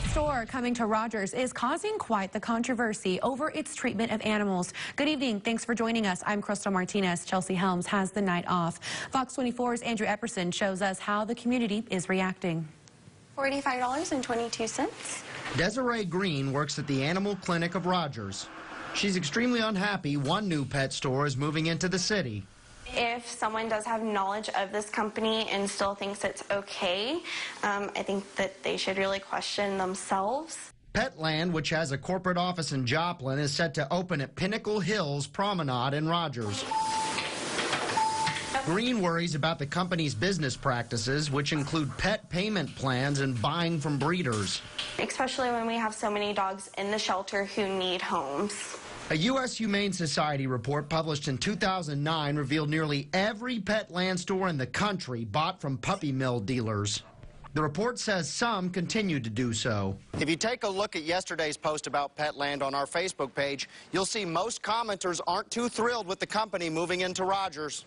pet store coming to Rogers is causing quite the controversy over its treatment of animals. Good evening. Thanks for joining us. I'm Crystal Martinez. Chelsea Helms has the night off. Fox 24's Andrew Epperson shows us how the community is reacting. $45.22. Desiree Green works at the Animal Clinic of Rogers. She's extremely unhappy one new pet store is moving into the city. If someone does have knowledge of this company and still thinks it's okay, um, I think that they should really question themselves. Petland, which has a corporate office in Joplin, is set to open at Pinnacle Hills Promenade in Rogers. Green worries about the company's business practices, which include pet payment plans and buying from breeders. Especially when we have so many dogs in the shelter who need homes. A U.S. Humane Society report published in 2009 revealed nearly every Petland store in the country bought from puppy mill dealers. The report says some continue to do so. If you take a look at yesterday's post about Petland on our Facebook page, you'll see most commenters aren't too thrilled with the company moving into Rogers.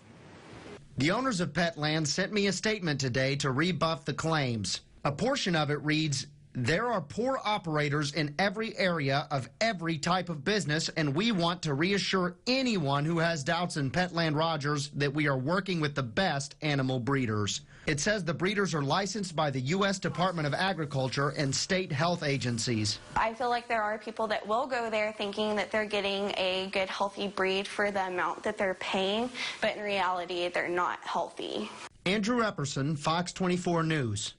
The owners of Petland sent me a statement today to rebuff the claims. A portion of it reads, there are poor operators in every area of every type of business, and we want to reassure anyone who has doubts in Petland Rogers that we are working with the best animal breeders. It says the breeders are licensed by the U.S. Department of Agriculture and state health agencies. I feel like there are people that will go there thinking that they're getting a good, healthy breed for the amount that they're paying, but in reality, they're not healthy. Andrew Epperson, Fox 24 News.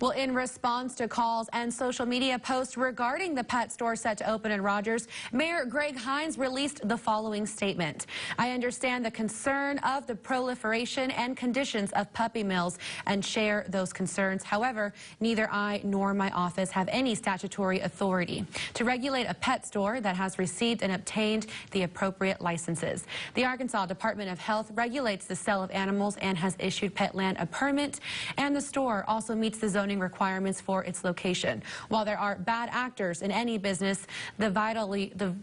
Well, in response to calls and social media posts regarding the pet store set to open in Rogers, Mayor Greg Hines released the following statement. I understand the concern of the proliferation and conditions of puppy mills and share those concerns. However, neither I nor my office have any statutory authority to regulate a pet store that has received and obtained the appropriate licenses. The Arkansas Department of Health regulates the sale of animals and has issued Petland a permit, and the store also meets the zoning requirements for its location. While there are bad actors in any business, the vitally the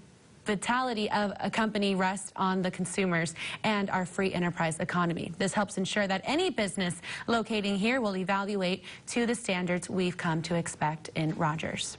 vitality of a company rests on the consumers and our free enterprise economy. This helps ensure that any business locating here will evaluate to the standards we've come to expect in Rogers.